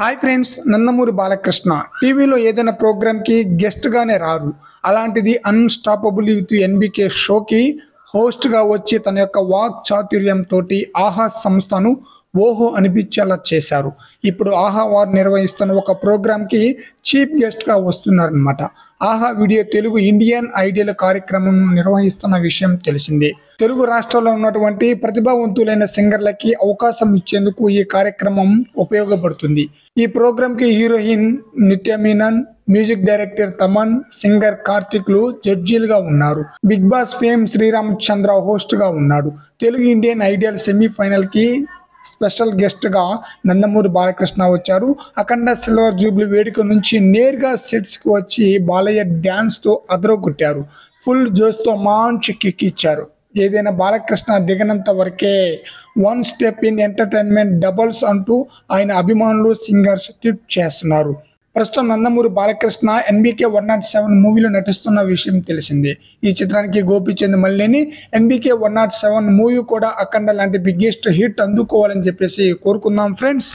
Hi friends Nandamuri Balakrishna. టీవీలో ఏదైనా ప్రోగ్రామ్కి గెస్ట్గానే రారు. అలాంటిది అన్స్టాపబుల్ విత్ ఎన్బికే షోకి హోస్ట్గా వచ్చి తన యొక్క వాక్ చాతుర్యంతో ఆహా సంస్థను ఓహో అనిపించేలా చేశారు. ఇప్పుడు ఆహా వారు నిర్వహిస్తున్న ఒక ప్రోగ్రామ్కి చీఫ్ గెస్ట్గా వస్తున్నారనమాట ఆహా వీడియో తెలుగు ఇండియన్ ఐడియల్ కార్యక్రమం నిర్వహిస్తున్న విషయం తెలిసిందే. తెలుగు రాష్ట్రాల్లో ఉన్నటువంటి ప్రతిభావంతులైన సింగర్లకి అవకాశం ఇచ్చేందుకు ఈ కార్యక్రమం ఉపయోగపడుతుంది. ఈ ప్రోగ్రాంకి heroine Nithya Menon music director Thaman singer కార్తిక్లు జడ్జీలుగా ఉన్నారు. Bigg Boss fame Sreeram Chandra హోస్ట్గా ఉన్నాడు. తెలుగు ఇండియన్ ఐడియల్ సెమీఫైనల్కి స్పెషల్ గెస్ట్గా నందమూరి బాలకృష్ణ వచ్చారు. అఖండ సిల్వర్ జూబ్లీ వేడుక నుంచి నేరుగా సెట్స్కి వచ్చి బాలయ్య డ్యాన్స్తో అదరగొట్టారు. ఫుల్ జోస్తో మంచి కిక్ ఇచ్చారు. ఏదైనా బాలకృష్ణ దిగనంత వరకే one step in entertainment doubles అంటూ ఆయన అభిమానులు సింగర్స్ ట్వీట్ చేస్తున్నారు. ప్రస్తుతం Nandamuri Balakrishna NBK one not seven మూవీలో నటిస్తున్న విషయం తెలిసిందే. ఈ చిత్రానికి Gopichand Malineni NBK one not seven movie కూడా అఖండ లాంటి బిగ్గెస్ట్ హిట్ అందుకోవాలని చెప్పేసి కోరుకుందాం ఫ్రెండ్స్